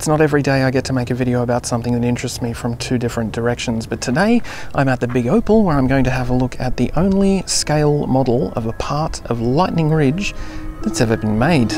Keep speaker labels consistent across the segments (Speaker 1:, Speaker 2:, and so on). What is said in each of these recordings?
Speaker 1: It's not every day I get to make a video about something that interests me from two different directions, but today I'm at the Big Opal where I'm going to have a look at the only scale model of a part of Lightning Ridge that's ever been made.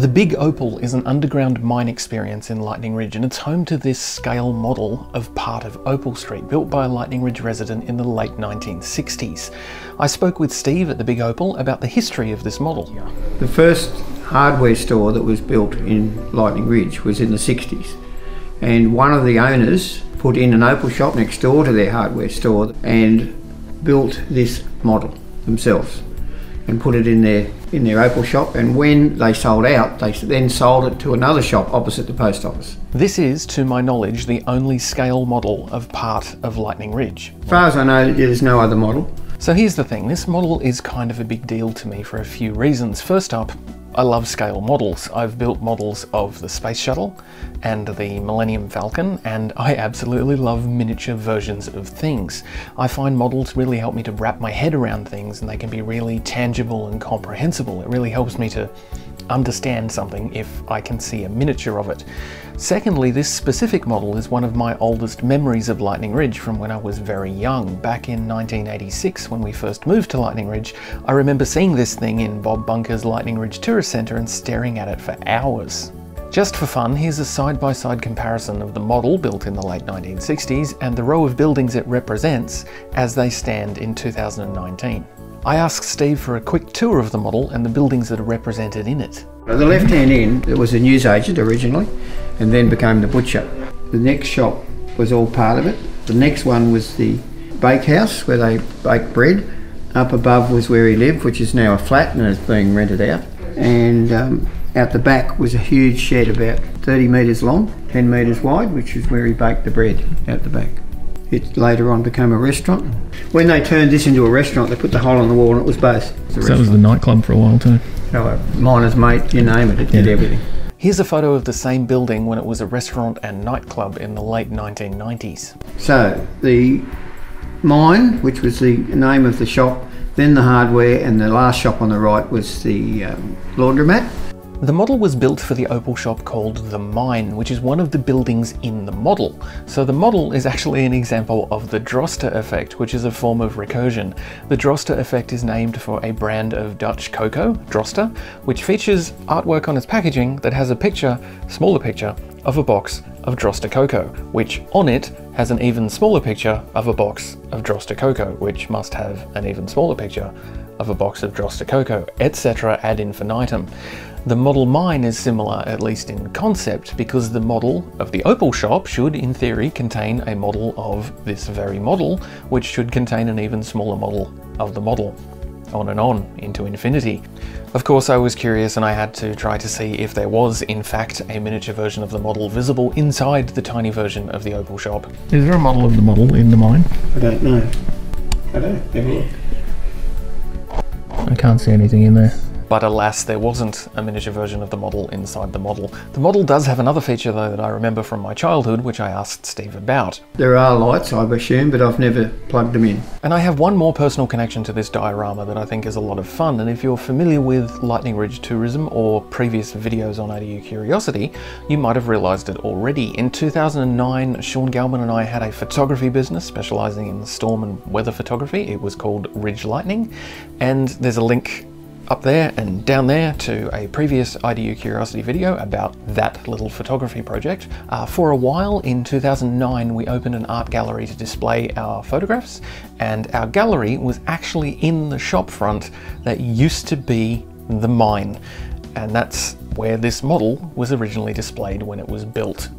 Speaker 1: The Big Opal is an underground mine experience in Lightning Ridge and it's home to this scale model of part of Opal Street built by a Lightning Ridge resident in the late 1960s. I spoke with Steve at the Big Opal about the history of this model.
Speaker 2: The first hardware store that was built in Lightning Ridge was in the 60s and one of the owners put in an Opal shop next door to their hardware store and built this model themselves and put it in their in their Opal shop. And when they sold out, they then sold it to another shop opposite the post office.
Speaker 1: This is, to my knowledge, the only scale model of part of Lightning Ridge.
Speaker 2: As far as I know, there's no other model.
Speaker 1: So here's the thing, this model is kind of a big deal to me for a few reasons. First up, I love scale models. I've built models of the Space Shuttle and the Millennium Falcon, and I absolutely love miniature versions of things. I find models really help me to wrap my head around things and they can be really tangible and comprehensible. It really helps me to understand something if I can see a miniature of it. Secondly, this specific model is one of my oldest memories of Lightning Ridge from when I was very young. Back in 1986, when we first moved to Lightning Ridge, I remember seeing this thing in Bob Bunker's Lightning Ridge Tourist Centre and staring at it for hours. Just for fun, here's a side-by-side -side comparison of the model built in the late 1960s and the row of buildings it represents as they stand in 2019. I asked Steve for a quick tour of the model and the buildings that are represented in it.
Speaker 2: The left hand end, it was a newsagent originally and then became the butcher. The next shop was all part of it. The next one was the bakehouse where they bake bread. Up above was where he lived, which is now a flat and is being rented out. And um, out the back was a huge shed about 30 metres long, 10 metres wide, which is where he baked the bread out the back. It later on became a restaurant. When they turned this into a restaurant, they put the hole in the wall and it was both.
Speaker 1: So that was the nightclub for a while too?
Speaker 2: No, uh, miner's mate, you name it, it yeah. did everything.
Speaker 1: Here's a photo of the same building when it was a restaurant and nightclub in the late 1990s.
Speaker 2: So, the mine, which was the name of the shop, then the hardware, and the last shop on the right was the um, laundromat.
Speaker 1: The model was built for the opal shop called The Mine, which is one of the buildings in the model. So the model is actually an example of the Droste effect, which is a form of recursion. The Droste effect is named for a brand of Dutch cocoa, Droste, which features artwork on its packaging that has a picture, smaller picture, of a box of Droste cocoa, which on it has an even smaller picture of a box of Droste cocoa, which must have an even smaller picture of a box of Droste cocoa, etc. ad infinitum. The model mine is similar, at least in concept, because the model of the Opal shop should, in theory, contain a model of this very model, which should contain an even smaller model of the model. On and on, into infinity. Of course, I was curious and I had to try to see if there was, in fact, a miniature version of the model visible inside the tiny version of the Opal shop. Is there a model of the model in the mine?
Speaker 2: I don't know. I don't. Have a look.
Speaker 1: I can't see anything in there but alas, there wasn't a miniature version of the model inside the model. The model does have another feature though that I remember from my childhood, which I asked Steve about.
Speaker 2: There are lights, I assume, but I've never plugged them in.
Speaker 1: And I have one more personal connection to this diorama that I think is a lot of fun, and if you're familiar with Lightning Ridge Tourism or previous videos on IDU Curiosity, you might have realised it already. In 2009, Sean Galman and I had a photography business specialising in storm and weather photography. It was called Ridge Lightning, and there's a link up there and down there to a previous IDU Curiosity video about that little photography project. Uh, for a while in 2009 we opened an art gallery to display our photographs and our gallery was actually in the shop front that used to be the mine and that's where this model was originally displayed when it was built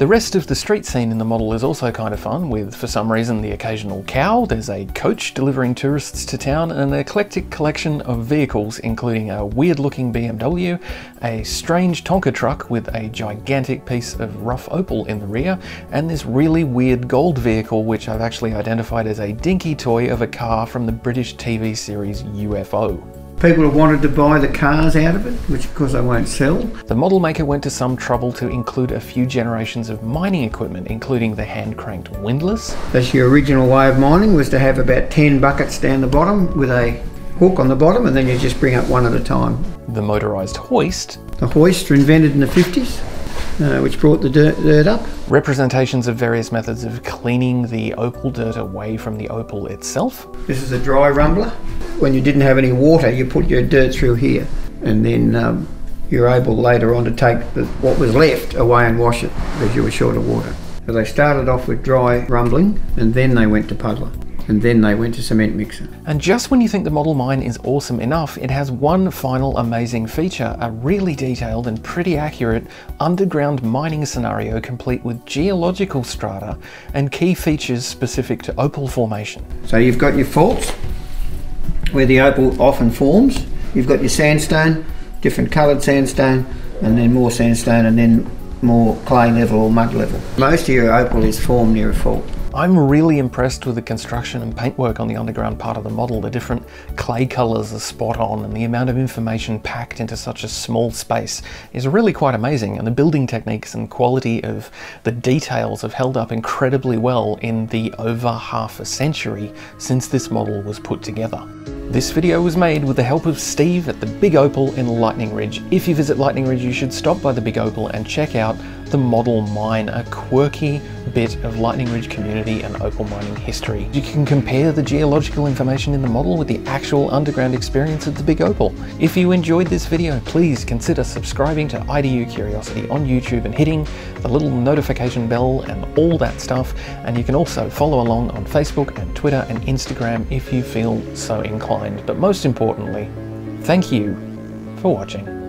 Speaker 1: The rest of the street scene in the model is also kind of fun, with for some reason the occasional cow, there's a coach delivering tourists to town, and an eclectic collection of vehicles, including a weird looking BMW, a strange Tonka truck with a gigantic piece of rough opal in the rear, and this really weird gold vehicle, which I've actually identified as a dinky toy of a car from the British TV series UFO.
Speaker 2: People have wanted to buy the cars out of it, which of course they won't sell.
Speaker 1: The model maker went to some trouble to include a few generations of mining equipment, including the hand-cranked windlass.
Speaker 2: That's your original way of mining, was to have about 10 buckets down the bottom with a hook on the bottom and then you just bring up one at a time.
Speaker 1: The motorised hoist.
Speaker 2: The hoist were invented in the 50s uh, which brought the dirt, dirt up.
Speaker 1: Representations of various methods of cleaning the opal dirt away from the opal itself.
Speaker 2: This is a dry rumbler. When you didn't have any water, you put your dirt through here, and then um, you're able later on to take the, what was left away and wash it because you were short of water. So they started off with dry rumbling, and then they went to puddler and then they went to cement mixer.
Speaker 1: And just when you think the Model Mine is awesome enough, it has one final amazing feature, a really detailed and pretty accurate underground mining scenario complete with geological strata and key features specific to opal formation.
Speaker 2: So you've got your faults, where the opal often forms, you've got your sandstone, different coloured sandstone, and then more sandstone, and then more clay level or mud level. Most of your opal is formed near a fault.
Speaker 1: I'm really impressed with the construction and paintwork on the underground part of the model. The different clay colours are spot on and the amount of information packed into such a small space is really quite amazing and the building techniques and quality of the details have held up incredibly well in the over half a century since this model was put together. This video was made with the help of Steve at the Big Opal in Lightning Ridge. If you visit Lightning Ridge you should stop by the Big Opal and check out the Model Mine, a quirky bit of Lightning Ridge community and opal mining history. You can compare the geological information in the model with the actual underground experience at the Big Opal. If you enjoyed this video, please consider subscribing to IDU Curiosity on YouTube and hitting the little notification bell and all that stuff. And you can also follow along on Facebook and Twitter and Instagram if you feel so inclined. But most importantly, thank you for watching.